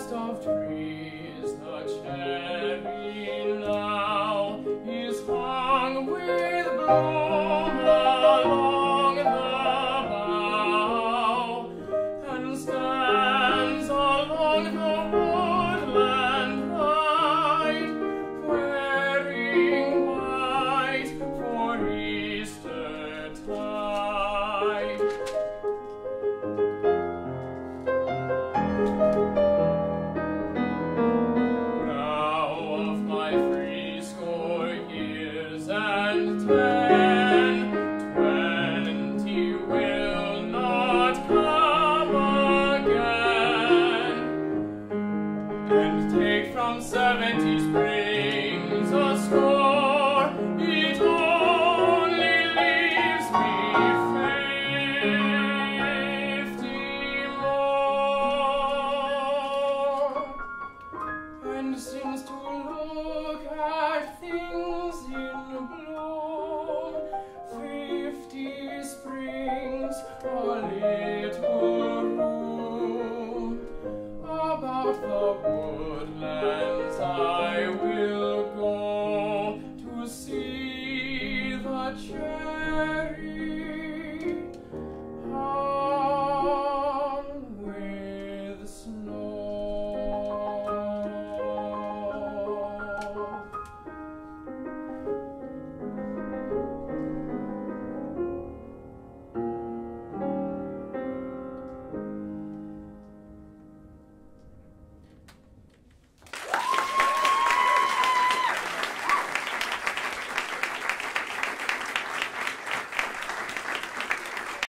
forest of trees, the cherry is hung with bloom along the bough, and stands along the and take from seventy springs a score. It only leaves me fifty more. And since to look at things in bloom, fifty springs are Mary.